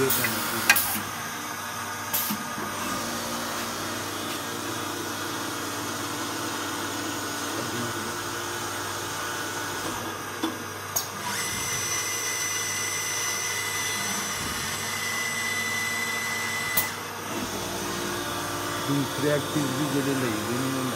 wait दूसरे active भी जो लेई